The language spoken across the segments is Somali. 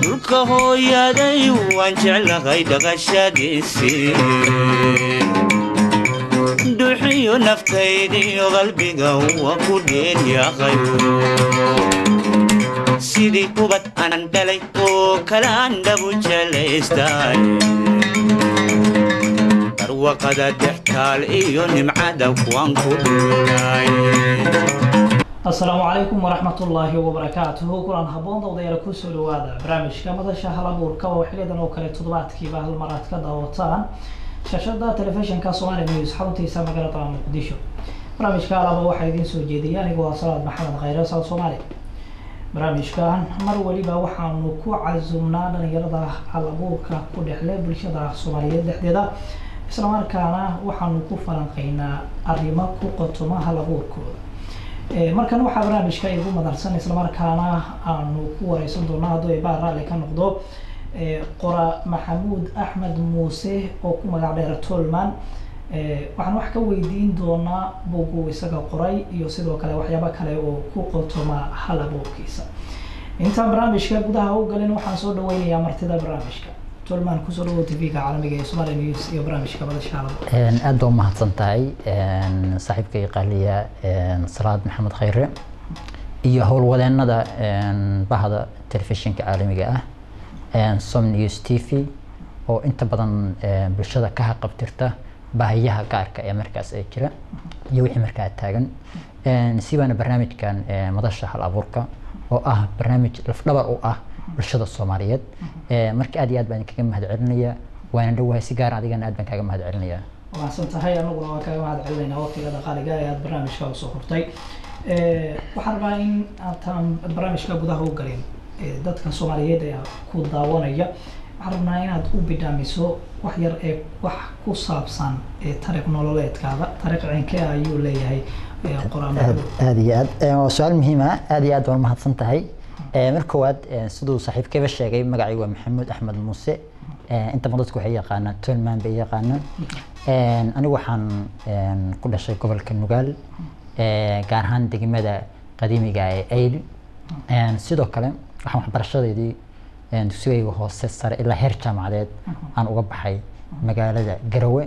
dhulka hooyaday waan jeclahay dhaqashadiisii dhuuxiyo naftaydiyo qalbiga waa ku dheeryahay sidii ubad anan dhalay oo kalaan dhabu jelaystay barwaqada dhextaal iyo nimcada waan ku dhuulay asalaamu calaykum waraxmatullaahi wabarakaatuhu kulan habboon dawdayaal ku soo dhawaada barnaamijka madasha hal abuurka waa xiliyadan oo kale toddobaadkiiba hal mar aad ka daawataan. Shaashada telefishinka somali news xaruntiisa magaalada muqdisho. Barnaamijka alaba waxaa idiin soo jeediyay anigoo ah salaad maxamed khayre south soomaali barnaamijkan mar weliba waxaanu ku casumnaa dhalinyarada hal abuurka ku dhexle bulshada soomaaliyeed dhexdeeda. Islamarkaana waxaanu ku falanqeynaa arrimo ku qotoma hal abuurkooda markan waxaa barnaamijka igu madarsan islamarkaana aanu ku wareysan doonaa hadduu ibaa raalli ka noqdo qora maxamuud axmed muuse oo ku magac dheera tolman. Waxaan wax ka weydiin doonaa bugu isaga qoray iyo sidoo kale waxyaabo kale oo ku qotoma hal abuurkiisa intaan barnaamijka gudaha u galin waxaan soo dhaweynayaa martida barnaamijka ee aad baa umahadsan tahay saaxiibkay qaaliya salaad maxamed khayre iyo howlwadeenada bahda telefishinka caalamiga ah som news t v oo inta badan bulshada ka haqabtirta baahiyaha gaarka ee markaas ay jira iyo wixii markaa taagan. Sibaana barnaamijkan madasha hal abuurka oo ah barnaamij lafdhabar u ah bulshada soomaaliyeed marka aad iyo aad baan kaga mahad celinaya waana dhawahay si gaar adigana aad baan kaaga mahad celinaya wanaagsan tahay anaguna waan kaaga mahad celinaynaa waqtigada qaaliga ee aad barnaamijka u soo hurtay waxaan rabaa in aantaan barnaamijka gudaha u galin dadka soomaaliyeed ee ku daawanaya. Waxaan rabnaa inaad u bidhaamiso wax yar ee wax ku saabsan tariiq nololeedkaada tariiq cinkee ayuu leeyahay qoraan aad iyo aad. Waa su'aal muhiima aad iyo aad baan umahadsan tahay mar koowaad siduu saaxiibkeyba sheegay magacay waa maxamuud axmed muuse. Inta badan dadku waxay yaqaanaan tolman bay yaqaanaan. Anigu waxaan ku dhashay gobolka nugaal gaar ahaan degmada qadiimiga ee ayl sidoo kale waxaan waxbarashadeedii dugsigayga hoose sare ilaa heer jaamacadeed aan uga baxay magaalada garowe.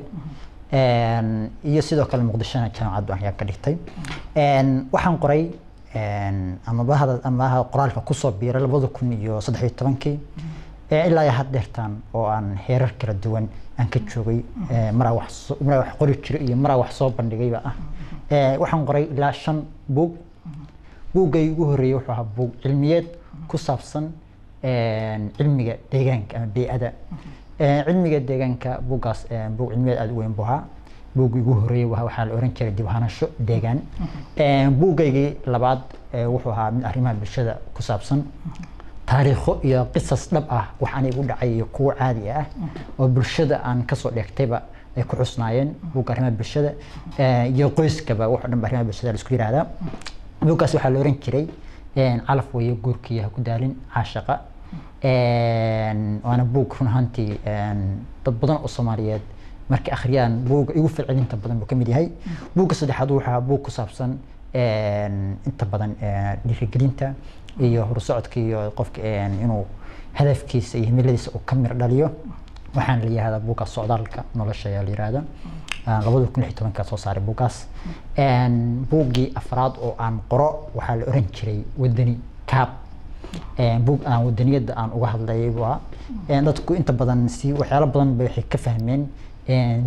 Iyo sidoo kale muqdishona jaamacad ayaa ka dhigtay. Waxaan qoray ama bahda ama bahda qoraalka ku soo biiray labada kun iyo saddex iyo tobankii ilaa iyo had deertaan oo aan heerar kala duwan aan ka joogay maraa wax qori jiray iyo maraa wax soo bandhigayba ah. Waxaan qoray ilaa shan buug. Buuggay ugu horreeyay wuxuu ahaa buug cilmiyeed ku saabsan cilmiga deegaanka ama bey'ada cilmiga deegaanka buuggaas buug cilmiyeed aada u weyn buu ahaa buuggii ugu horreeyay waxaa la oran jiray dib deegaan. Buuggaygii labaad wuxuu ahaa mid arrimaha bulshada ku saabsan taariikho iyo qisas dhab ah. Wax aniga u dhacay iyo kuwo caadi ah oo bulshada aan ka soo dheegtayba ay ku xusnaayeen buugga arrimaha bulshada. Iyo qoyskaba wax dhan ba arrimaha bulshada la isku yihahdaa buuggaas waxaa la oran jiray calaf weeye guurkiiyo ha ku daalin caashaqa waana buug run ahaantii dad badan oo soomaaliyeed markay akhriyaan buugga igu falcelinta badan buu ka mid yahay. Buugga saddexaad ahaa buug ku saabsan inta badan dhiirigelinta iyo horsocodka iyo qofka inuu hadafkiisa iyo himiladiisa uu ka mir dhaliyo. Waxaana la yihahdaa buuggaas socdaalka nolosha ayaa la yihahdaa labada kun lix tobankaa soo saaray buuggaas. Buuggii afraad oo aan qoro waxaa la oran jiray wadani kaab. Buug aan wadaniyadda aan uga hadlayay ahaa. Dadku inta badan si waxyaalo badan bay waxay ka fahmeen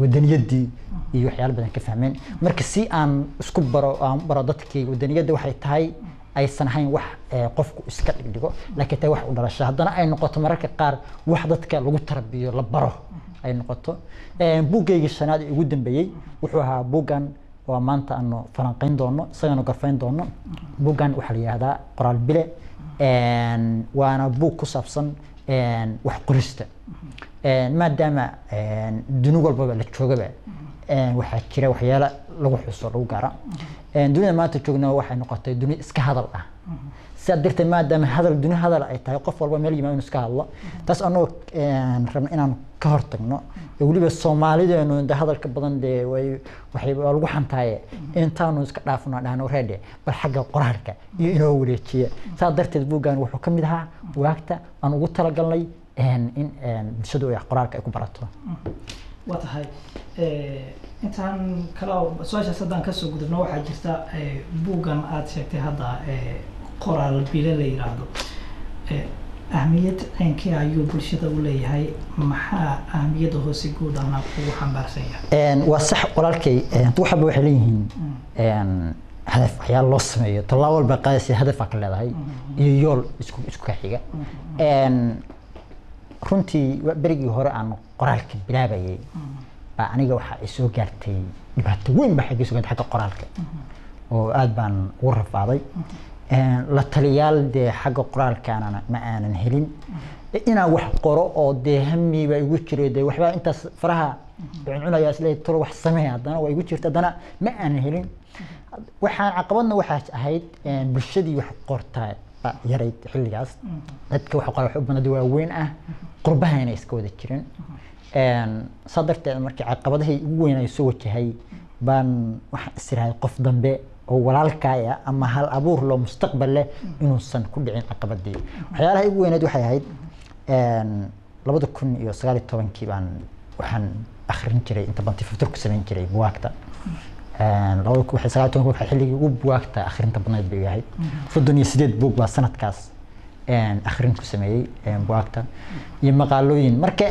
wadaniyaddii iyo waxyaalo badan ka fahmeen. Marka si aan isku baro aan baro dadkii wadaniyadda waxay tahay aysan ahayn wax qofku iska dhigdhigo. Laakiin tahay wax u dhalasho haddana ay noqoto mararka qaar wax dadka lagu tarbiyo la baro ay noqoto. Buuggaygii shanaad ee ugu dambeeyey wuxuu ahaa buuggan. Waa maanta aanu falanqeyn doono isagana gorfayn doono. Buuggan waxaa la yihahdaa qoraal bile. Waana buug ku saabsan wax qorista. Maadaama duni walbaba la joogaba waxaa jira waxyaalo lagu xuso lagu gaara dunida maanta joogna waxay noqotay duni iska hadal ah sidaa darteed maadaama hadal duni hadal ay tahay qof walba meel yimaado iska hadlo. Taas anagoo rabna inaan ka hortagno. Weliba soomaalideenu de hadalka badan dee way waxay waa lagu xantaaye intaanu iska dhaafno dhahno reede bal xagga qoraalka iyo inoo wareejiya saa darteed buuggan wuxuu ka mid ahaa bugaagta aan ugu talagalnay in bulshadu ay qoraalka ay ku barato. Waa tahay intaan kala su'aashaas haddaan ka soo gudubno waxaa jirta buuggan aada sheegtay hadda qoraal bile la yiraahdo. Ahmiyad ceynkee ayuu bulshada u leeyahay. Maxaa ahmiyadda hoose guud ahna ugu xambaarsan yahay waa sax walaalkay een, wax walba waxay leeyihiin. Een, hadaf waxyaalo loo sameeyo. Tallaabo walba qaadaysa hadafaa ka leedahay. Iyo yool isku isku ka xiga. Een, runtii berigii hore aan qoraalka bilaabayay. Baa aniga waxa ay soo gaartay. Dhibaato weyn baa xagga soo gaartay xagga qoraalka. Oo aad baan ugu rafaaday la taliyaal dee xagga qoraalkaana ma aanan helin. Inaan wax qoro oo dee hamiiba igu jiro dee waxbaa intaas faraha cuncunaya isle tolo wax samee haddana waa igu jirta haddana ma aanan helin. Waxaan caqabadna waxaa ahayd bulshadii wax qortaa baa yarayd xilligaas. Dadka wax qora wax waaweyn ah qurbahayna iska wada jirin. Saa darteed markii caqabadahii ugu weyn ay soo wajahay baan waxaan isirahay qof dambe oo walaalkaaya ama hal abuur loo mustaqbal leh inuusan ku dhicin caqabadii. Waxyaalaha ugu weyneed waxay ahayd labada kun iyo sagaal iyo tobankii baan waxaan akhrin jiray inta badan tifaftir ku samayn jiray buwaagta. Labada xilligii ugu buwaagta akhrinta badnayd bay ahayd. Soddon iyo sideed buug baa sanadkaas akhrin ku sameeyey buwaagta. Iyo maqaalooyin marka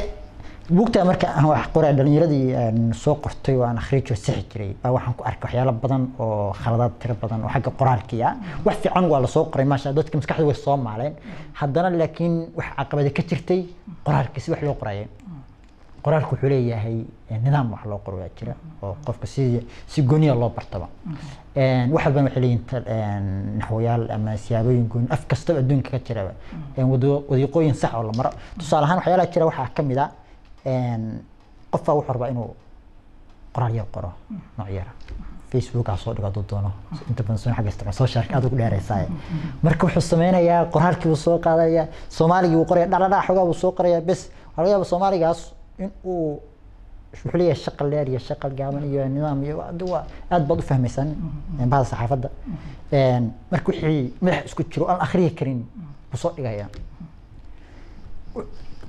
buugta marka aan wax qoray dhalinyaradii aan soo qortay oo aan akhriyo sixi jiray. Baa waxaan ku arkay waxyaalo badan oo khaladaad tiro badan oo xagga qoraalkii ah wax fiican waa la soo qoray maasha dadka maskaxda way soo maaleen. Haddana laakiin wax caqabada ka jirtay qoraalkii si wax loo qorayay qoraalku wuxuu leeyahay nidaam wax loo qoro waa jira oo qofka si si gooniya loo bartaba. Wax walbana waxay leeyihiin naxwayaal ama siyaabooyin gooni af kastaba adduunka ka jiraba wadiiqooyin sax oo la maro. Tusaale ahaan waxyaalaha jira waxaa ka mid ah qofbaa wuxuu rabaa inuu qoraal yar qoro nooc yara. Facebook aa soo dhigo hadduu doono. Inta badan soo xagga isticmaal socialka aad ugu dheeraysaa marka wuxuu sameynayaa qoraalkii buu soo qaadaya soomaaligii buu qoraya dhaqdhaqaa xogaa buu soo qoraya bes waxaa laga yaaba soomaaligaas in uu wuxuu leeyahay shaqal dheer iyo shaqal gaaban iyo nidaam iyo waa aad baad u fahmaysaan bahda saxaafadda. Een, marka wixii madax isku jiro aan akhriyi karin buu soo dhigaya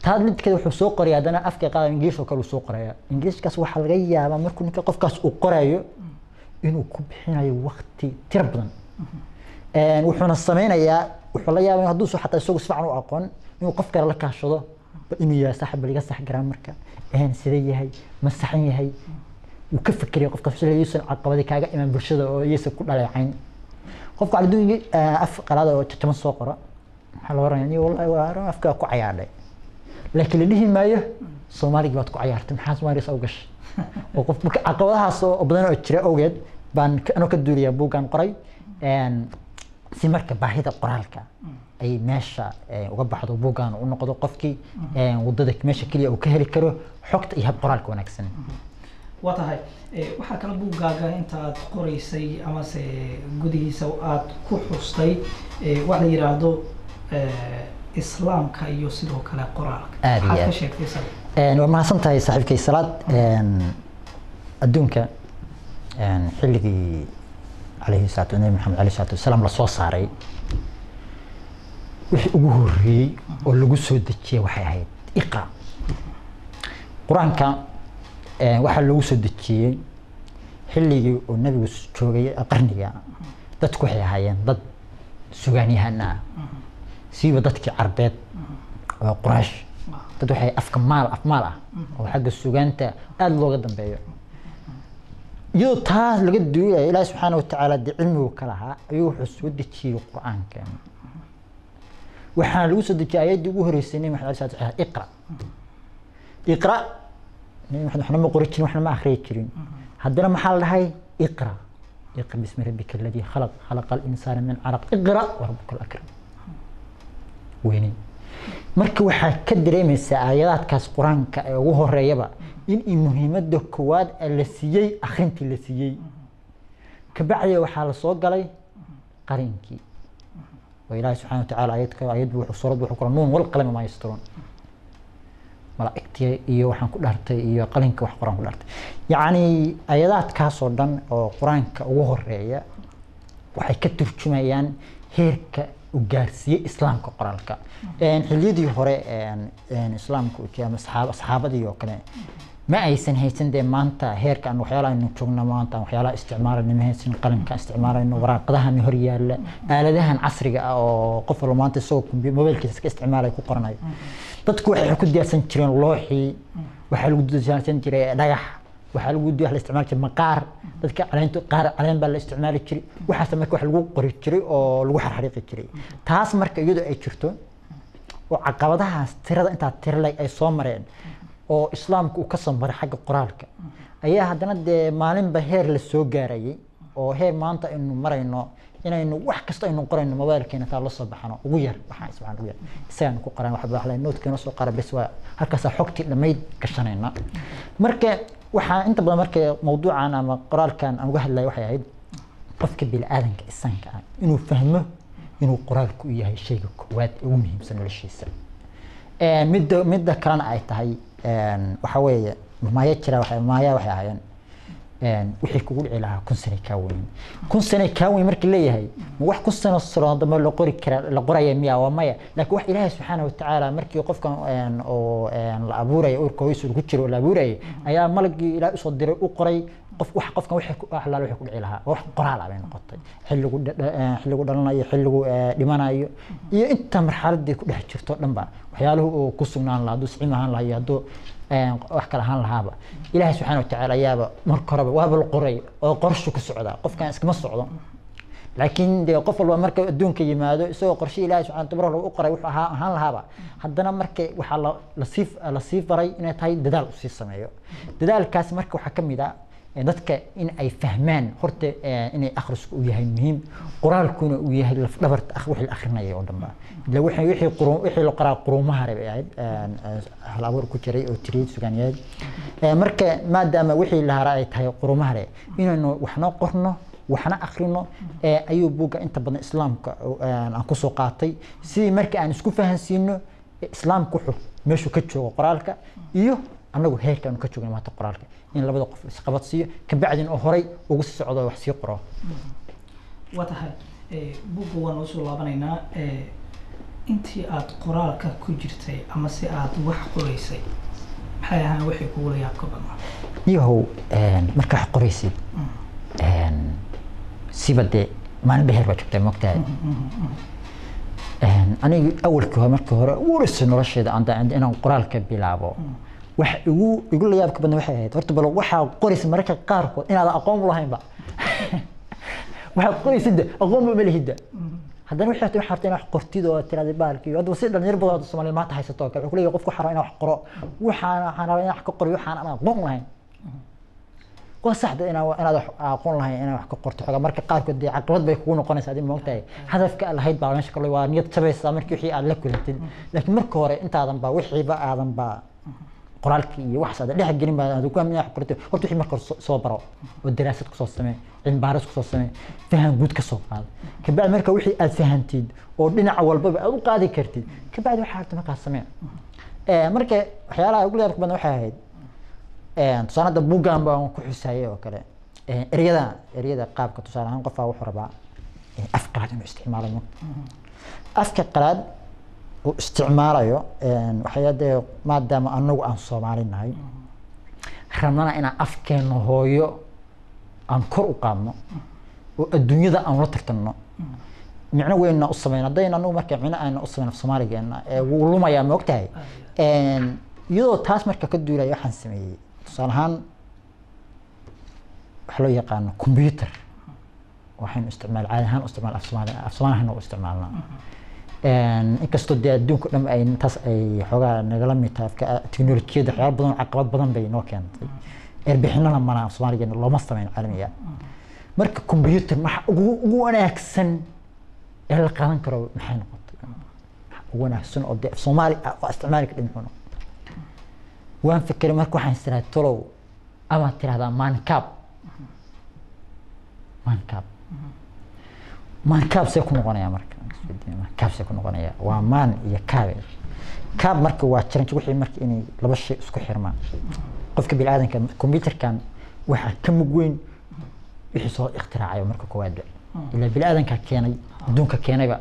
taad midkeeda wuxuu soo qoraya haddana afka qaada ingiliish oo kale uu soo qoraya ingiliishkaas waxaa laga yaabaa markuu ninka qofkaas uu qorayo inuu ku bixinayo waqti tiro badan. Wuxuuna sameynayaa wuxuu la yaabaa hadduu xataa isagu si u aqoon inuu qof kale la kaashado bal inuu yahay saaxib bal sax een sidee yahay? Ma saxan yahay? Wuu ka fikiraya sida yuusan caqabadi kaaga imaan bulshada oo iyaysan ku dhaleecayn qofka adduunka af qalaada oo jajaban soo qora waxaa la oranaya "Ni wallahi waa afkaa ku cayaadhay laakiin la dhihi maayo soomaaligii baad ku cayaartay maxaa soomaaliga u gashay oo qof marka caqabadahaas oo badan oo jira awgeed baan anoo ka duulaya buuggan qoray si marka baahida qoraalka ay meesha eh, uga baxdo buuggan u noqdo qofkii een, waddada meesha keliya uu ka heli karo xogta iyo hab qoraalka wanaagsan. Waa tahay eh, waxaa kale buuggaaga inta aad qoraysay amase gudihiisa aad ku xustay eh, wax la yidhaahdo eh, islaamka iyo sidoo kale qoraalka waa mahadsan tahay saaxiibkay salaad adduunka xilligii calayhi salaatu nabi maxamed calayhi salaatu wasalaam la soo saaray. Wixii ugu horreeyey oo lagu soo dejiyey waxay ahayd iqra. Qur'aanka waxaa lagu soo dejiyey xilligii uu nabigu joogay qarniga dadku waxay ahaayeen dad sugaanyahana ah siiba dadkii carbeed oo quraash. Dad waxay afka maal af maal ah. Oo xagga sugaanta aada looga dambeeyo. Iyadoo taas laga duulaya ilaahi subxaana watacaala dee cilmigu ka lahaa ayuu wuxuu soo dejiyey qur'aanka. Waxaana lagu soo dejiyay ayaddii ugu horeysay nabi maxamed alai slat iqra. Iqra? Nabi maxamed waxna ma qori jirin waxna ma akhriyi jirin. Haddana maxaa la dhahay? Iqra. Iqra bismi rabbika alladii khalaq khalaqa alinsaana min calaq iqra warabuka alakram weynin marka waxaa ka dareemaysaa aayadaadkaas qur'aanka ee ugu horeeyaba in i muhiimada koowaad la siiyey akhrintii la siiyey. Kabacdi waxaa la soo galay qarinkii oo ilaahi subxana watacaala ayadka ayad wuxuu suurad wuxuu kula nuun wal qalami malaa'igtii iyo waxaan ku dhaartay iyo qalinka wax qoraan ku dhaartay. Yacni ayadaadkaasoo dhan oo qur'aanka ugu horreeya waxay ka turjumayaan heerka gaarsiiyey islaamka qoraalka. Xilliyadii hore islaamka saxaabadii oo kale ma aysan haysan dee maanta heerka aan waxyaalaha aynu joogno maanta aan waxyaalaha isticmaalayno ma haysan qalinka isticmaalayno waraaqadahan hor yaalla aaladahan casriga ah oo qof walba maanta isagoo mobaylkiisa iska isticmaalaya ku qoranayo. Dadku waxay ku diyaarsan jireen looxii waxaa lagu diyaarsan jiray dhagax waxaa lagu wax la isticmaali jiray maqaar. Dadka caleento qaar caleen baa la isticmaali jiray. Waxaas marka wax lagu qori jiray oo lagu xarxariiqi jiray. Taas marka iyadoo ay jirto oo caqabadahaas tirada intaa tiralay ay soo mareen oo islaamku uu ka soo maray xagga qoraalka ayaa haddana dee maalinba heer la soo gaarayay oo heer maanta aynu marayno inaynu wax kasta aynu qorayno mobaylkeena taa la soo baxano. Ugu yar waxaa isbaan ugu yar. Isagaan ku qoran waxba waxla noodkeena soo qara bes waa halkaasaa xogtii dhammayd gashanayna marka waxaa inta badan marka mawduucan ama qoraalkan aan uga hadlaya waxay ahayd qofka bini-aadanka insanka ah inuu fahmo inuu qoraalku u yahay shayga koowaad ee ugu muhiimsan noloshiisa. Midda midda kalena ay tahay waxa weeye maaya jira maaya waxay ahaayeen wixii kugu dhici lahaa kun sano kaa weyn. Kun sano kaa weyn markii leeyahay ma wax kun sano sano dambe la qori kara la qoraya miya waa maya. Laakiin wax ilaahay subxaana watacaala markii qofkan oo la abuuraya urka hooysu ku jiro oo la abuuraya ayaa malagii ilaahay u soo diray u qoray qof qofkan wixii ku xalaal wixii ku dhici lahaa. Wax qoraal ah bay noqotay. Xilligu xilligu dhalanayo xilligu dhimanayo. Iyo inta marxaladii ku dhex jirto dhanba waxyaaluhu uu ku sugnaan lahaa hadduu sicim ahaan lahaa iyo hadduu wax kale ahaan lahaaba. Ilaahay subxaana watacaala ayaaba marka horeba waaba la qoray oo qorshu ku socdaa. Qofkan iskama socdo. Laakiin dee qof walba marka adduunka yimaado isagoo qorshe ilaahay subxana wataala u qoray wuxuu ahaa ahaan lahaaba. Haddana marka waxaa la la sii la sii baray inay tahay dadaal u sii sameeyo. Dadaalkaas marka waxaa ka mid ah dadka in ay fahmaan horta inay akhrisku u yahay muhiim. Qoraalkuna uu yahay lafdhabarta wixii la akrinaya oo dhanba ila wixii la qoraa quruumaha bay ahayd hal ku jiray oo tiriyad suganiyeed marka maadaama wixii la ay tahay quruumaha hore inaynu waxna qorno waxna akrino ayuu buugga inta badan islaamka aan ku soo qaatay. Sidii marka aan isku fahansiino islaamka wuxuu meeshuu ka joogo qoraalka iyo annagu heerka aanu ka joogna maanta qoraalka in labada qof isqabadsiiyo kabacdin oo horay ugu socdo wax sii qoro. Waa tahay buugga waan noo soo laabanaynaa intii aad qoraalka ku jirtay ama si aad wax qoraysay maxay ahaan wixii kugula yaabka badnaa? Yahow markaa wax qoraysid siba dee maalinba heer baa joogtaa mogtahay aniga awalkii hore markii hore uurisa nolosheeda aan inaan qoraalka bilaabo wax igu igu la yaabka badna waxay ahayd. Horta bal waxaa qoraysa mararka qaarkood inaadan aqoon u lahaynba waxaad qoraysidda aqoonba ma lihidda haddana waxay tahay waxaad inaad wax qortid oo tiraada baalkii hadda si dhalinyaro badan oo Soomaaliya maanta haysato oo kale wuxuu leeyahay qofku waxaa inaa wax qoro. Waxaan waxaan rabaa inaan ka qoro waxaan aan aqoon lahayn. Waa saxda inaa inaad aqoon lahayn inaad wax ka qorto. Xogaa marka qaarkood dee caqabad bay kugu noqonaysaa adin moogtahay hadafka lahayd baa meesha kale waa niyad jabaysaa markii wixii aad la kulantid laakiin marka hore intaadan wixiiba aadan qoraalkii iyo waxaas aad dhex gelin baa aad ku aamin wax qortay. Horta wixii marka soo baro oo daraasad ku soo samee cilmi baaris faham guud ka soo qaado kabacdi marka wixii aad fahantid oo dhinac walbaba aad u qaadi kartid kabacdi waxaa harta markaas samee. Marka waxyaalaha ugu yaabka badan waxay ahayd tusaale hadda buuggan baan ku xusayay oo kale. Eryada eryada qaabka tusaale ahaan qofaa wuxuu rabaa af qalaad inuu isticmaalo afka qalaad uu isticmaalayo waxay dee maadaama anagu aan soomaali nahay rabnana inaan afkeena hooyo aan kor u qaadno oo adduunyada aan la tartanno micno weynna u sameyn. Haddayna anagu marka micno ayna u sameyn soomaaligeena wuu lumayaa ma ogtahay? Iyadoo taas marka ka duulaya waxaan sameeyey. Tusaale ahaan waxa loo yaqaano computer. Waxaynu isticmaal caadi ahaan u isticmaal af soomaali af soomaalihan u isticmaalnaa inkastoo dee adduunka dhan ay taas ay xoogaa nagala tahay afka teknolojiyadda waxyaaba badan caqabad badan bay noo keentay. Erbixinana mana af soomaaligeena looma sameyn caalamiga. Marka computer waxa ugu ugu wanaagsan ee la qaadan karo maxay noqotay? Ugu wanaagsan oo dee soomaali ah isticmaali ka dhin xuno waan fikiray marka waxaan isirahay tolow amaad tirahdaa maankaab maankaab maankaab see ku noqonaya marka kaabse ku noqonaya. Waa maan iyo kaabe kaab marka waa challenge wixii marka inay laba shay isku xirmaan. Qofka biniaadanka computerkan waxaa ka mug weyn wixii soo ikhtiraacay marka koowaadba ilaa biniaadanka keenay adduunka keenayba.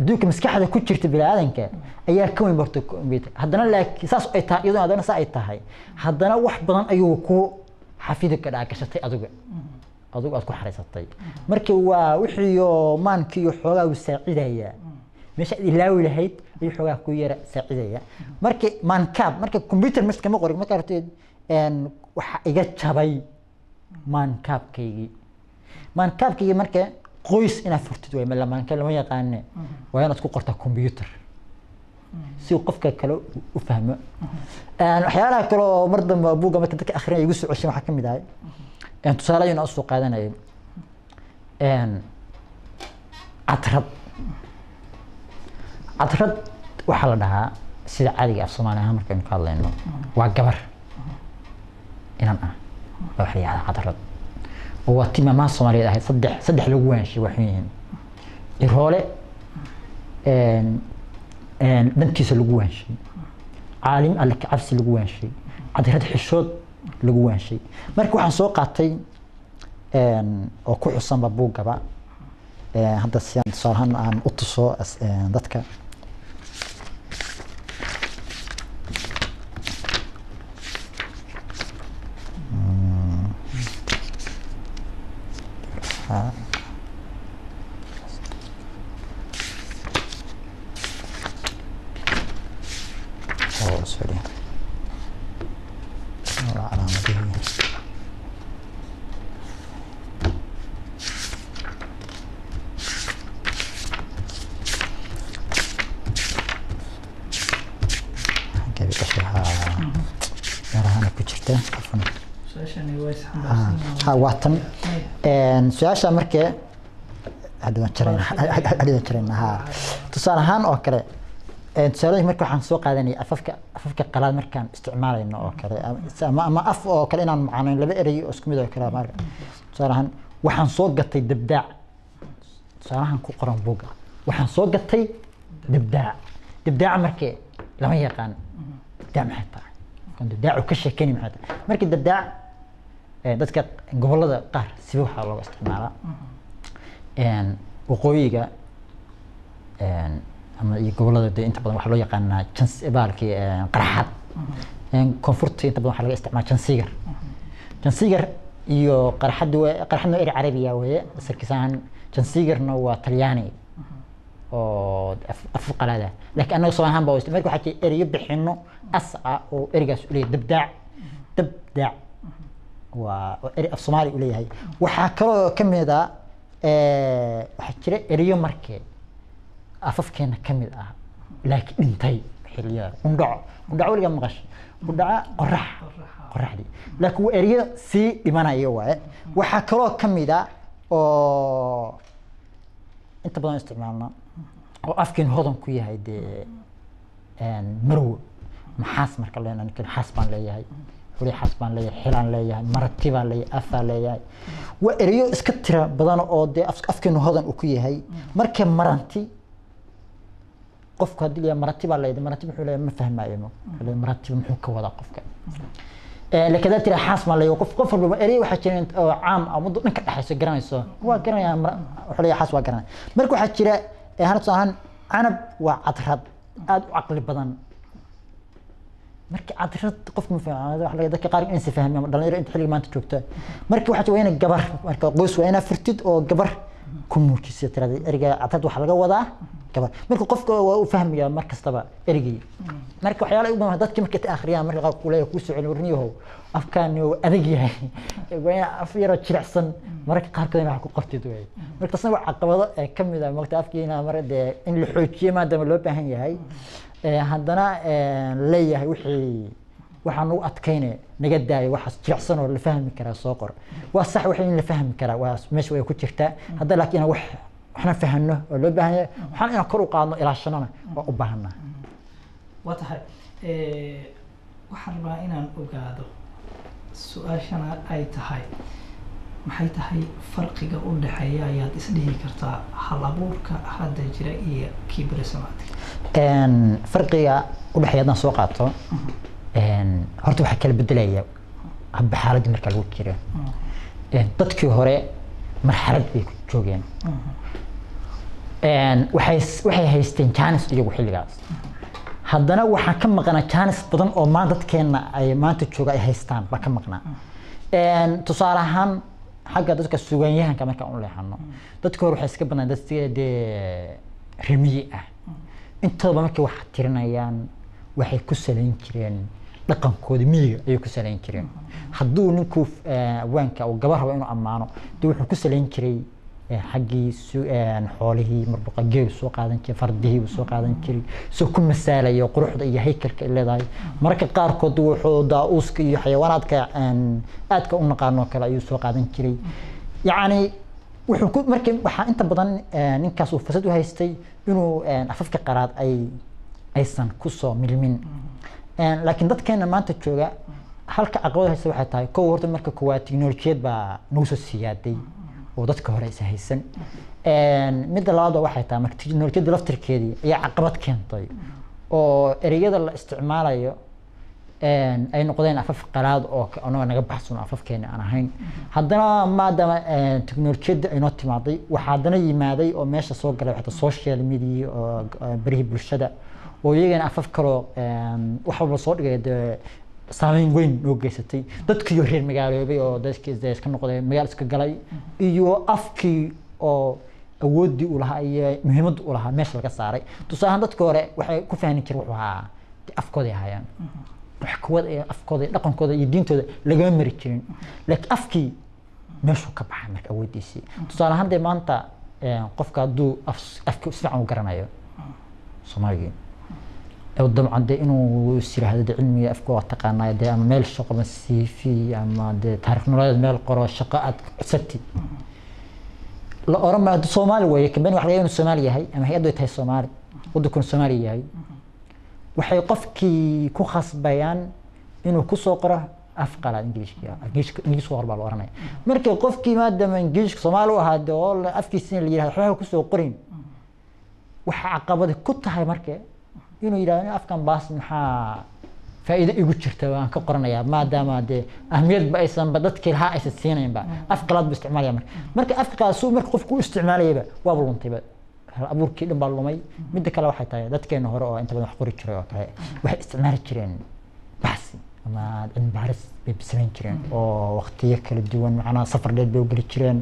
Adduunka maskaxda ku jirta biniaadanka ayaa ka weyn barta computer. Haddana laakiin saas ay tahay iyadoo haddana saa ay tahay. Haddana wax badan ayuu ku xafidi ka dhaagashatay adiga adigu aad ku xaraysatay marka waa wixiiyo maankiiyo xoogaa uu saacidaya. Meesha aad ilaawi lahayd ayuu xoogaa ku yara saacidaya. Marka maankaab marka computer mas kama qorin marka rabteed waxa iga jabay maankaabkaygii maankaabkaygii marka qoys inaad furtid way malamaanka lama yaqaane waa inaad ku qortaa computer. Si qofka kale u fahmo. Waxyaalaha kale mar dambe buugga marka dadka akhrinaya igu soo ceshay waxaa ka mid ahay tusaale ayuuna u soo qaadanayo cadrad cadrad waxaa la dhahaa sida caadiga af soomaali ahaan markaynu ka hadlayno waa gabar. Inan ah la yihahdaa cadrad oo waa timaamaha soomaaliyeed ahayd saddex saddex lagu waanshay waa yihiin iroole dhankiisa lagu waanshay. Caalim alle kacabsi lagu waanshay. Cadrad xishood lagu waanshay. Marka waxaan soo qaatay oo ku xusanba buuggaba. Hadda siaan tusaalahaan aan u tuso dadka. Oh, waa tan su'aasha markee tusaale ahaan oo kale tusaalooyin marka waxaan soo qaadanaya afafka afafka qalaad markaan isticmaalayno oo kale ama af oo kale inaan macnayn laba erey oo isku mid oo kale marka tusaale ahaan waxaan soo gatay dabdaac. Tusaalahan ku qoran buugga waxaan soo gatay dabdaac. Dabdaaca markee lama yaqaan. Dabdaac maxay tahay? Dabdaacu ka sheekani maxay tahay? Marka dabdaac dadka gobollada qaar siba waxaa looga isticmaalaa. Waqooyiga ama iyo gobollada dee inta badan waxaa loo yaqaanaa baalkii qaraxad koonfurta inta badan waxaa laga isticmaala jansigar jansigar iyo qaraxad qaraxadna carabiya weeye. Sarkiisaan jansigarna waa talyaani oo af qalaada laakiin annaga soomaali ahaan baa marka waxaa jira eriyo bixino asca oo erigaas u dabdaac. Dabdaac waa eri af soomaali u leeyahay. Waxaa kaloo ka mid a waxaa jira eriyo markee afafkeena ka mid ah laakiin dhintay. Xiliyada qundhaco qundhaco weligaa maqashay? Qundhaca qorax qoraxdii laakiin waa eriyo sii dhimanaya waaye. Waxaa kaloo ka mid a oo inta badan isticmaalna oo afkeenu hodan ku yahay dee marwo maxaas marka leenan xaas baan leeyahay xuli xaas baan leeyahay xilaan leeyahay marati baan leeyahay afaa leeyahay. Waa eriyo iska tira badan oo dee afkeenu hodan uu ku yahay. Marka maranti qofku haddii la marati baa leeyahay marati muxuu leeyahay ma fahmaayo marati muxuu ka wadaa qofka. Laakiin hadaa tira xaas baan leeyahay qof qof walba erey waxaa jira oo caam ah muddo dhanka dhexayso garanayso. Waa garanaya wuxuu leeyahay xaas waa garanaya. Marka waxaa jira hana tusaalahaan canab waa cadrad aada u caqli badan marka fahmay waxa laga dadka qaar fahmin ama dhalinyaro inta xilliga maanta joogta. Marka waxaa waa inay gabar marka qoys waa inaa furtid oo gabar ku muujisa tirada ereyga cadrad waxaa laga wadaa gabar. Marka qofka waa u fahmaya mar kastaba marka waxyaala u badan marka ta akhriyaan marka qaar kuleeya kuu soo celin afkaani waa adag yahay. Waa in af yaroo jilicsan mararka qaarkood in wax ku qortid wey marka tasna waa caqabado ee ka mid ah marka afkiina mar dee in la xoojiyo maadaama loo baahan yahay haddana leeyahay wixii waxaan ugu adkayne naga daayo waxaas jilicsan la fahmi karaa soo qor. Waa sax wax in la fahmi karaa waa meesha way ku jirtaa hadda laakiin wax waxna fahano oo loo baahan waxaan inaan kor u qaadno ilaashanona waa u baahanaa waa tahay waxaan rabaa inaan ogaado su'aashana ay tahay maxay tahay farqiga u dhexeeya ayaad isdhihi kartaa hal abuurka hadda jira iyo kii beresamaadka Een, farqiga u dhexeeya haddaan soo qaato een, horta waxaa kala bedelaya habba xaaladda marka lagu jiro Een, dadkii hore marxalad bay ku joogeen. Een, waxay haysteen jaanis iyagu xilligaas. Haddana waxaan ka maqnaa jaanis badan oo maanta dadkeena ay maanta jooga ay haystaan baa ka maqnaa. Tusaale ahaan xagga dadka suugaanyahanka markaan u leexano dadka hore waxay iska badnaan dad sida dee remiyi ah. Intooda markay wax tirinayaan waxay ku salayn jireen dhaqankooda miyiga ayay ku salayn jireen. Hadduu ninku eh, awaanka uu gabar rabo inuu ammaano dee wuxuu ku salayn jiray xaggii xoolihii marbuqa geelu soo qaadan jiray fardihii soo qaadan jiray soo ku masaalayo quruxda iyo haykalka ay leedahay. Mararka qaarkood wuxuu daa-uuska iyo xayawaanaadka aadka u naqaano kale ayuu soo qaadan jiray. Yacni wuxuu ku markii waxaa inta badan ninkaas uu fursad u haystay inuu afafka qaraad ay aysan ku soo milmin. Laakiin dadkeena maanta jooga halka caqabada haysta waxay tahay kow horta marka koowaad tiknolojiyad baa nagu soo siyaaday oo dadka hore aysan haysan. Midda labaad waxay tahay marka tiknolojiyadda laftirkeedii ayaa caqabad keentay oo ereyada la isticmaalayo ay noqdeen afaf qalaad oo anagoo naga baxsan oo afafkeena aan ahayn. Haddana maadaama een, tiknolojiyadda aynoo timaaday waxaa haddana yimaaday oo meesha soo galay xataa social media oo barihii bulshada. Oo iyagana afaf kaloo wax walba soo dhigaya dee saameyn weyn noo geysatay dadkiiyo reer magaaloobay oo dadkii iska noqday magaal iska galay iyo afkii oo awooddii u lahaa iyo muhiimadda u lahaa meesha laga saaray tusaale ahaan dadka hore waxay ku fahmi jireen wuxuu ahaa afkooday ahaayeen wax kuwada iyo afkooda iyo dhaqankooda iyo diintooda lagama mari jirin laakiin afkii meeshuu ka baxay marka awooddiisii tusaale ahaan dee maanta qofka hadduu af- afkii si fiican u garanayo soomaaligii oo dabcan dee inuu is yiraahdo dee cilmiga afka waa taqaanaa dee ama meel shaqo ama cv ama dee taariikh nololeed meel qoro shaqo aad codsatid la oran maayo hadda soomaali weeye kambani waxa laga inuu soomaali yahay ama hay'addu ay tahay soomaali waddankuna soomaali yahay waxay qofkii ku khasbayaan inuu ku soo qoro af qalaad ingiliishka ingiliishka hor baa la oranaya markii qofkii maadaama ingiliishka soomaali u ahaa oo afkiisina la yidhahdo waxba ku soo qorin waxaa caqabadi ku tahay marka inuu yidhahdo afkan baas maxaa faa'iido igu jirta waan ka qoranayaa? maadaama dee ahmiyadba aysanba dadkii lahaa aysan siinaynba af qalaad buu isticmaalaya marka. Marka afka qalaad marka qofku u isticmaalayaba waaba luntayba abuurkii dhan baa lumay. Midda kale waxay tahay dadkeena hore oo inta badan wax qori jiray oo kale waxay isticmaali jireen baxsi ama cilmi baaris bay samayn jireen oo waqtiyo kala duwan macnaha safar dheer bay u jireen.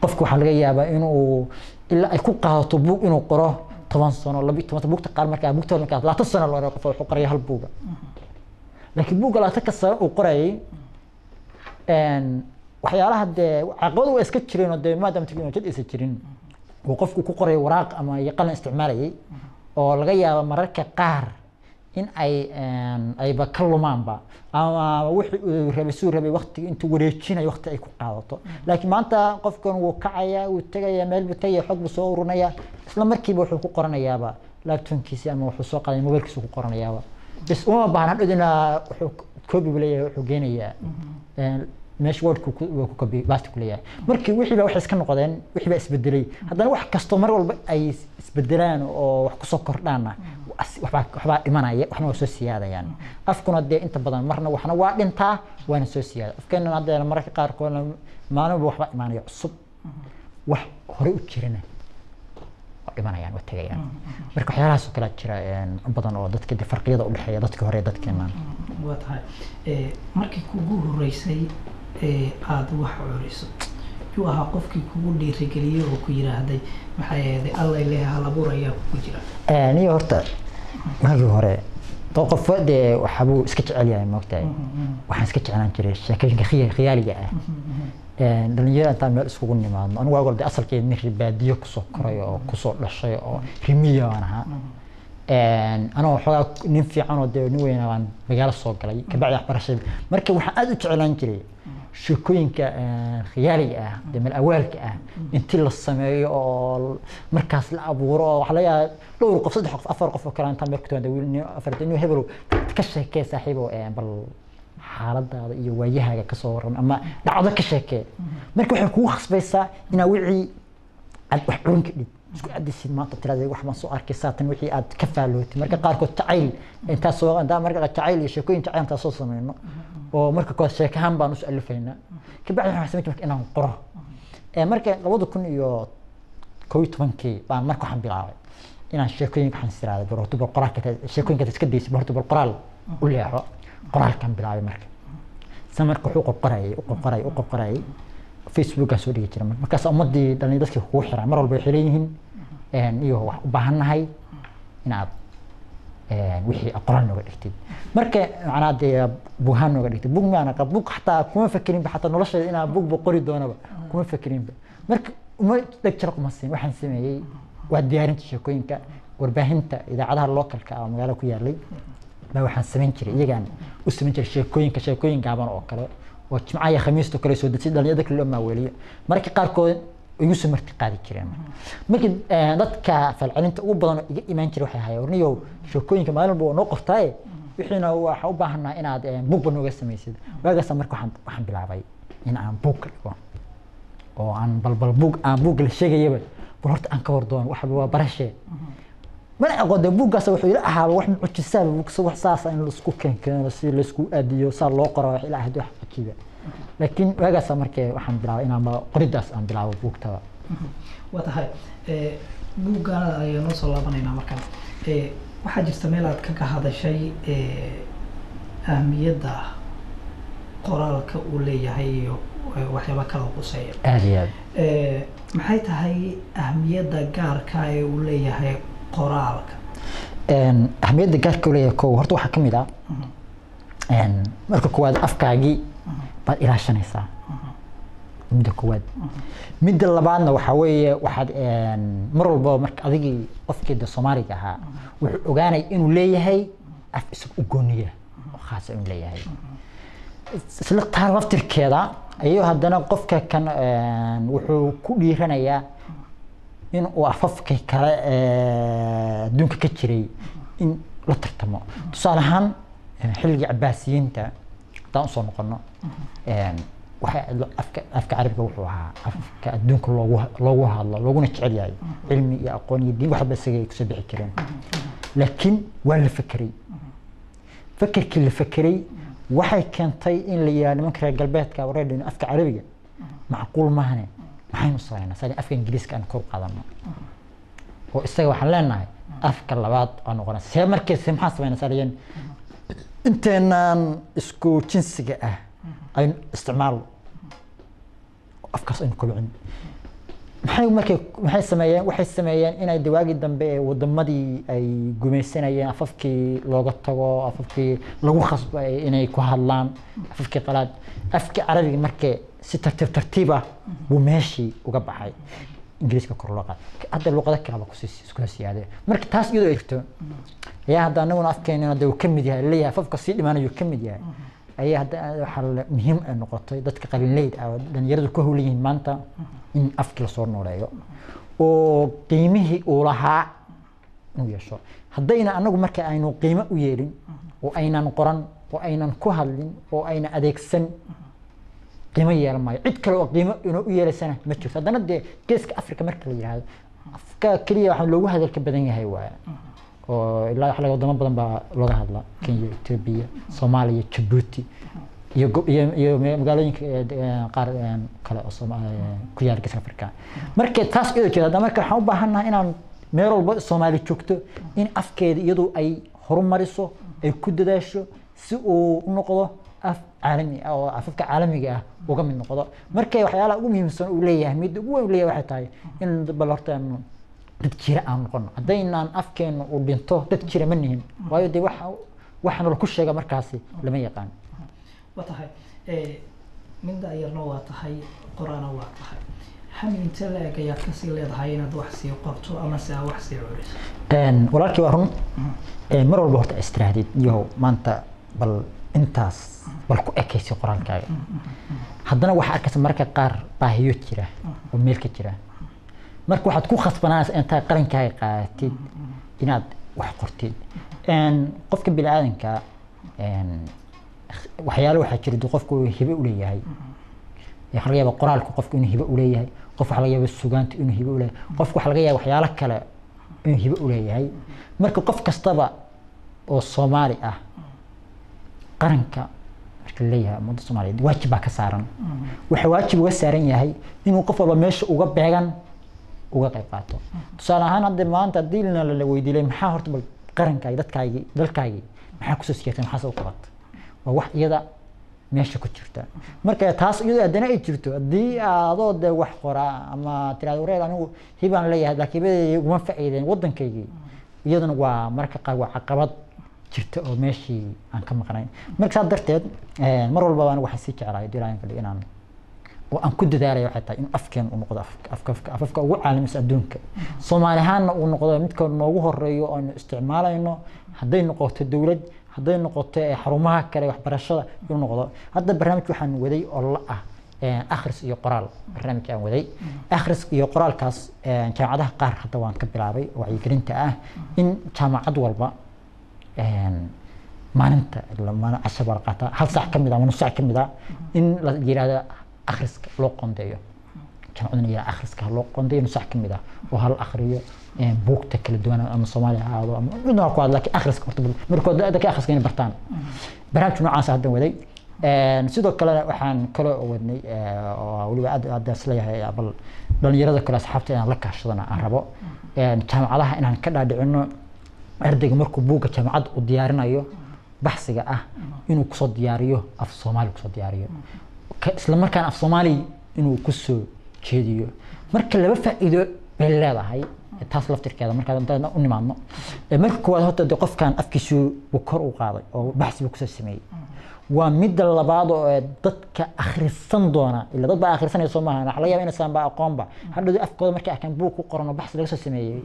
Qofka waxaa laga yaabaa inuu ilaa ay ku qaadato buug inuu qoro toban sano laba toban sano buugta qaar markaa buugta markaa labaatan sano loo qof wuxuu qoraya hal buuga. Laakiin buugga labaatanka sano uu qorayay waxyaalaha dee caqabadu waa iska jireen oo dee maadaama teknolojiyad aysan jirin. Uu qofku ku qorayo waraaq ama iyo qalin isticmaalayay oo laga yaabo mararka qaar in ay ayba ka lumaanba. Ama wixii uu rabay suu rabay waqtigi intuu wareejinayo waqti ay ku qaadato. Laakiin maanta qofkan wuu kacayaa wuu tegayaa meel buu tegaya xog buu soo ururinayaa isla markiiba wuxuu ku qoranayaaba. Laptopkiisi ama wuxuu soo qaaday mobilkiisa ku qoranayaaba. Bas uma baahna hadhowdina wuxuu koobi buu leeyahay wuxuu geenayaa. Een, meesha wordku ku kobi baasti ku leeyahay. Markii wixii baa waxay iska noqdeen wixii baa isbedelay. Haddana wax kastoo mar walba ay isbedelaan oo wax ku soo kordhaana waxbaa dhimanaya waxna waa soo siyaadayaan. Afkuna dee inta badan marna waxna waa dhintaa waana soo siyaada. Afkeenana hadda mararka qaarkoodna maalinba waxbaa imaanaya cusub wax hore u jirana waa dhimanayaan waa tegayaan marka waxyaalahaas oo kalea jira badan oo dadka dee farqiyada udhexeeya dadka hore iyo dadkeenan waa tahay. Markii kugu horeysay aada wax curiso yuu ahaa qofkii kugu dhiirigeliyey oo ku yiraahday maxaa yeelay alla ilaahay hal abuur ayaa kugu jira. Niyo horta waagii hore doo qofba dee waxbuu iska jecel yahay moogtahay waxaan iska jeclaan jiray sheekooyinka khiya- khiyaaliga ah. Een, dhalinyaro intaan meel iskugu nimaadno anigu waagol de asalkeed nin ribaadiyo ku soo koray oo ku soo dhashay oo rimiya baan ahaa. Anoo xoogaa nin fiican oo dee nin weyna baan magaalo soo galay kabacdi waxbarashada marka waxaan aad u jeclaan jiray sheekooyinka een, khiyaaliga ah meel awaalka ah intii la sameeyo oo markaas la abuuro oo waxaa laga dhowr qof saddex qof afar qof oo kale intaan meel ku wiil nin afar nin ka sheekee saaxiibo een, bal xaaladaada iyo waayahaaga ka soo waran ama dhacdo ka sheekee. Marka waxay kugu khasbaysaa inaa wixii aad wax curin ka isku adisid maanta tirada wax ma soo arkay saatan wixii aad ka faalootay. Marka qaarkood jacayl intaa soo intaa marka jacayl iyo sheekooyin jacayl intaa soo sameyno oo marka kood sheekahan baan us alifaynaa kabacdi waxaan marka inaan qoro. Marka labada kun iyo kow tobankii baan marka waxaan bilaabay inaan sheekooyinka waxaan siraada bal qoraalka sheekooyinka iska daysay barorto bal qoraal u leexo. Qoraalkan bilaabay marka. Sa marka wuxuu qorqorayay u qorqorayay u soo dhigi jira markaas ummadii dhalin dadkii kugu xiraa mar walba waxay leeyihiin iyo wax u baahannahay inaad wixii qoraal nooga dhigtid. Marka macnaa dee buuhaan nooga dhigtid. Bug maana qab bug xataa kuma fakerinba xataa nolosheeda inaa bugba qori doonaba kuma fakerinba marka uma dheg jara kuma siin. Waxaan sameeyey waa diyaarinta sheekooyinka warbaahinta idaacadaha localka ah magaalo ku yaalay baa waxaan samayn jiray. Iyagaan u samayn jiray sheekooyinka sheekooyin gaaban oo kale oo jimcaha iyo khamiista kale soo dejay dhalinyarada kale loo maaweliyo marka qaarkood igu soo marti qaadi jireen. Markii dadka falcelinta ugu badan oo iga imaan jiray waxay ahaayeen warniyow sheekooyinka maalin walba waa noo qortaaye wixiina waxa u baahanaa inaad buugba nooga samaysid. Waagaasa marka waxaan waxaan bilaabay in aan buug ka dhigo oo aan balbal buug aan buug la sheegayaba. Bal horta aan ka war doono waxba waa barashee mana aqoon dee buuggaas wuxuu ila ahaaba wax mucjisaaba wax saasa in la isku keenkeeno si la isku aadiyo saa loo qoro wax ila ahad wax cajiiba laakiin waagaasa markee waxaan bilaabay inaan qoridaas aan bilaabo buugtaba. Waa tahay buuggaana ayaan noo soo laabanaynaa markaan. Waxaa jirta meel aad kaga hadashay ahmiyadda qoraalka uu leeyahay iyo waxyaaba kala quseeya. Aada iyo aad. Maxay tahay ahmiyadda gaarka ee uu leeyahay qoraalka? Ahmiyadda gaarka uu leeyahay kow horta waxaa ka mid ah marka koowaad afkaagii baad ilaashanaysaa midda koowaad. Midda labaadna waxaa weeye waxaad mar walba marka adigii qofkeeda soomaaliga ahaa wuxuu ogaanay inuu leeyahay af isag u gooniya oo khaasa inuu leeyahay. Isla taa laftirkeeda ayuu haddana qofka kan wuxuu ku dhiiranayaa in uu afafka kale adduunka ka jiray in la tartamo. Tusaale ahaan xilligii cabaasiyiinta haddaan u soo noqono. Waxa afka afka carabiga wuxuu ahaa afka adduunka loogu loogu hadlo looguna jecel yahay. Cilmi iyo aqoon iyo diin waxba isagay ku soo bixi jireen laakiin waa la fekeray fekerkii la fekeray waxay keentay in la yidhaha nimanka reer galbeedka wareedhin afka carabiga macquul mahane maxaynu samaynaa sali afka ingiriiska aan kor qaadano. Oo isaga waxaan leenahay afka labaad waa noqona see markeese maxaan samaynaa saliyan inteenaan isku jinsiga ah aynu isticmaalno afkaas aynu kobcin maxay markay maxay sameeyeen waxay sameeyeen inay dawaagii dambe ee wadamadii ay gumaysanayeen afafkii looga tago afafkii lagu khasbay inay ku hadlaan afafkii qalaad. Afkii carabiga markee si tartiib tartiib ah buu meeshii uga baxay ingiriiska kor loo qaad hadda luqado kaleba iskula siyaadee marka taas iyadoo egto ayaa hadda anaguna afkeenina de uu ka yahay leeyahay afafka sii dhimanayuu ka yahay. Ayaa hadda waxaa muhiim ay noqotay dadka qalinleyd ah dhalinyaradu ku howlan yihiin maanta in afkii la soo nooleeyo. Oo qiimihii uu lahaa inuu yeesho. Haddayna anagu marka aynu qiimo u yeelin oo aynan qoran oo aynan ku hadlin oo ayna adeegsan qiimo yeelan maayo. Cid kale oo qiimo inoo u yeelaysana ma jirto. Haddana dee geeska africa marka la yihahdo afka keliya waxaa loogu hadalka badan yahay waaya oo ilaa waxa laga wadamo badan baa looga hadla kenya ethiopia soomaaliya jabuuti iyo iyo magaalooyinka qaar kale oo ku yaalla geeska africa marka taas iyadoo jeeda hadda marka waxaan u baahannahay inaan meel walba soomaali joogto in afkeeda iyadu ay horumariso ay ku dadaasho si uu u noqdo caalami ah oo afafka caalamiga ah uga mid noqdo. Marka waxyaalaha ugu muhiimsan uu leeyahay midda ugu weyn leeyahay waxay tahay in bal horta dad jira aan noqono. Haddaynaan afkeena uu dhinto dad jira ma nihin. Waayo dee waxa waxa nala ku sheega markaasi lama yaqaan. Waa tahay midda ayarna waa tahay qoraana waa tahay. Hami ayaad ka sii leedahay inaad wax sii qorto ama se aa wax sii curiso? Walaalkii waa run. Mar walba horta istirahdid yahow maanta bal intaas bal ku ekaysi qoraalkaaga. Haddana waxaa arkaysa mararka qaar baahiyo jira oo meel ka jira. Marka waxaad ku khasbanaanaysa intaad qarankaaga qaadatid inaad wax qortid. Qofka bini aadanka waxyaalo waxaa jira dee qofku hibe u leeyahay. Waxaa laga yaaba qoraalku qofku inuu hibe u leeyahay. Qof waxaa laga yaaba sugaanta inuu hibe u leeyahay. Qofku waxaa laga yaaba waxyaalo kale inuu hibe u leeyahay. Marka qof kastaba oo soomaali ah qaranka marka leeyahay ummadda soomaaliyeed waajib baa ka saaran. Waxa waajib uga saaran yahay inuu qof walba meesha uga beegan uga qayb qaato. Tusaale ahaan hadda maanta haddii la weydiilay maxaa horta bal qarankaagi dadkaagi dalkaagi maxaa ku soo siyaatay maxaa soo qabata waa wax iyada meesha ku jirta. Marka taas iyadoo haddana ay jirto haddii adoo de wax qoraa ama tiraado wareer anigu hibaan leeyahay laakiin uguma faa'iideen waddankaygii. Iyaduna waa marka qaar waa caqabad jirta oo meeshii aan ka maqnayn. Marka saas darteed mar walbaba anigu waxaan sii jeclahay dilaayan fadhi inaan oo aan ku dadaalayo waxay tahay in afkeen uu noqdo afka afafka ugu caalamisan adduunka. Soomaali ahaanna uu noqdo midka noogu horeeyo oo aynu isticmaalayno hadday noqoto dowlad hadday noqoto xarumaha kale waxbarashada inuu noqdo. Hadda barnaamij waxaan waday oo la ah akhris iyo qoraal. Barnaamij aan waday. Akhris iyo qoraalkaas jaamacadaha qaar hadda waan ka bilaabay wacyigelinta ah in jaamacad walba maalinta cashar baa la qaataa hal saac ka mid ah ama nus saac ka mid ah in la yidhaahdo akhriska loo qondeeyo jamacaduna yidhaha akhriska loo qondeeyo nus saac ka mid ah. Oo hal akhriyo buugta kala duwan ama soomaaliya ha ahaado ama mid ku hadla laakiin akhriska horta markood dadka akhriska inay bartaan. Barnaamijka noocaas haddan waday. Sidoo kalena waxaan kaloo wadnay oo weliba aad hadda is leeyahay bal dhalinyarada kale asxaabta inaan la kaashadana aan rabo. Jaamacadaha inaan ka dhaadhicino ardayga markuu buugga jaamacadda u diyaarinayo baxsiga ah inuu ku soo diyaariyo af soomaali ku soo diyaariyo. Isla af soomaali inuu ku soo jeediyo. Marka laba faa'iido bay leedahay taas laftirkeeda markaan u nimaadno. Marka koowaad horta de qofkan afkiisu kor u qaaday oo baxsi buu ku soo sameeyey waa midda labaad oo dadka akhrisan doona ila dad baa akhrisanaya soo maaha waxa laga yaaba inaysan ba aqoonba hadhow afkooda markay arkaan buug ku qoran oo baxsi laga soo sameeyey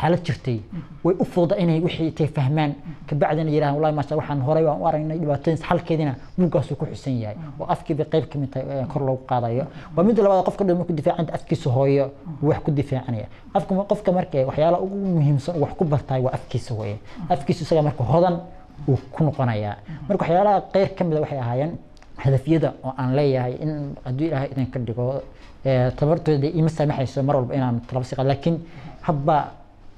xaalad jirtay way u fududa inay wixii intay fahmaan. Kabacdina yidhahaan wallahi maasha waxaan horay waan u aragnay dhibaatooyin xalkeedina buuggaasuu ku xusan yahay. Oo afkiiba qayb ka mid tahay kor loogu qaadayo. Waa midda labaad qofka dhan markuu difaacanta afkiisa hooyo wuu wax ku difaacanaya afka qofka marka waxyaala ugu muhiimsan wax ku bartaay waa afkiisa weeye afkiisa isaga marka hodan uu ku noqonayaa. Marka waxyaalaha qeyr ka mida waxay ahaayeen hadafyada oo aan leeyahay in hadduu ilaahay idinka dhigo tabartooda ima saamaxayso mar walba inaan talaba siqa laakiin habba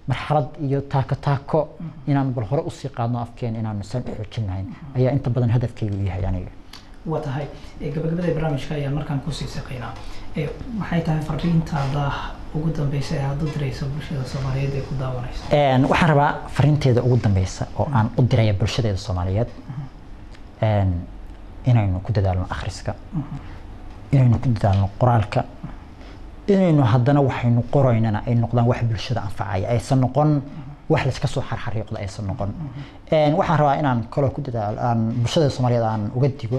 marxalad iyo taako taako inaan bal hore u sii qaadno afkeen inaan san u xoojinahayn ayaa inta badan hadafkaygu yahay aniga. Waa tahay. Gabagabada barnaamijka ayaan markaan ku sii saqaynaa. Maxay tahay fariintaada ugu dambeysa ee aada u diraysa bulshada soomaaliyeed ee ku daawanaysa? Waxaan rabaa fariinteeda ugu dambeysa oo aan u diraya bulshadeeda soomaaliyeed. Inaynu ku dadaalno akhriska. Inaynu ku dadaalno qoraalka inaynu haddana waxaynu qoraynana ay noqdaan wax bulshada anfacaya aysan noqon wax layska soo xarxariiqda aysan noqon. Waxaan rabaa inaan kaloo ku dadaalo aan bulshada soomaaliyeed aan uga digo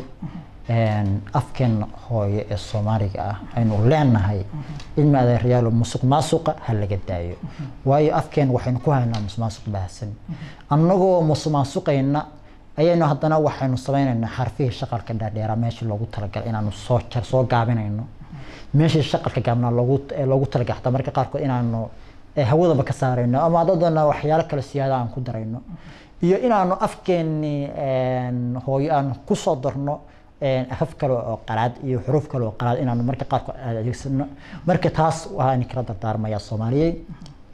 afkeen hooyo ee soomaaliga ah aynu leenahay cilmi adeeryaalo musuq maasuqa ha laga daayo. Waayo afkeen waxaynu ku haynaa musuq baahsan. Annagoo musuq ayaynu haddana waxaynu samaynaynaa xarfihii shaqalka dhaadheeraa meeshii loogu talagalay inaanu soo jar soo gaabinayno meeshii shaqalka gaabnaa loogu loogu talagalay xataa marka qaarkood inaanu hawadaba ka saarayno ama dadana waxyaalo kale siyaada aan ku darayno. Iyo inaanu afkeeni hooyo aan ku soo darno afaf kale oo qalaad iyo xuruuf kale oo qalaad inaanu marka qaarkood adeegsano marka taas waxaan kala dardaarmayaa soomaaliyeed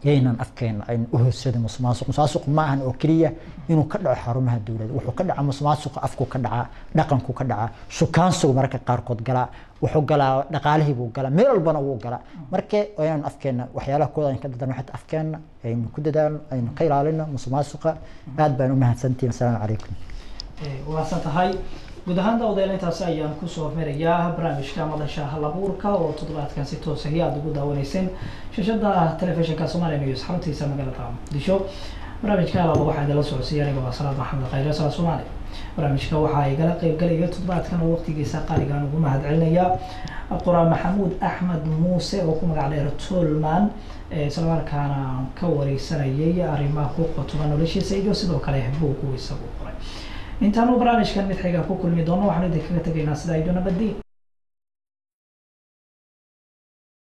yaynan afkeena aynu u hoosada musuqmaasuq. Musuqmaasuq ma ahan oo keliya inuu ka dhaco xarumaha dowladda. Wuxuu ka dhaca musuqmaasuqa afku ka dhaca dhaqanku ka dhaca shukaansigu mararka qaarkood galaa wuxuu galaa dhaqaalihii galaa meel walbana wuu galaa marka waa inaan afkeena waxyaalaha kooda aynu ka dadalno xataa afkeena aynu ku dadaalno aynu ka ilaalino musuqmaasuqa. Aad baan u mahadsantihin asalaamu calaykum. Waasan tahay guud ahaan dawdeel intaasi ayaan ku soo merayaa barnaamijka madasha halabuurka oo toddobaadkan si toos ahi aada ugu daawanayseen shashada telefishinka somalia news xaruntiisa magaalada muqdisho barnaamijka alaba waxaa idinla socodsiiya aniga waa salaad maxamed khayre sala soomaali barnaamijka waxaa igala qeybgalaya toddobaadkan oo waqtigiisa qaaligaan ugu mahad celinayaa qoraa maxamuud axmed muuse oo ku magac dheer tolman islamarkaana ka wareysanayay arrimaha ku qotoba noloshiisa iyo sidoo kale buugu isagu qoray intaanu barnaamijkan mid xiga ku kulmi doono waxaan idinkaga tegaynaa sida aydu nabadiin